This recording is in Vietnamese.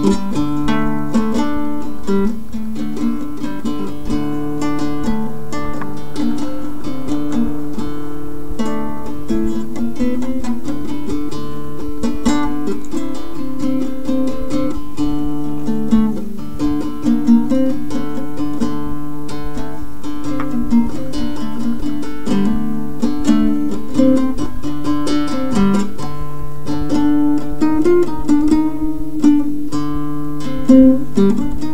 Thank you. Música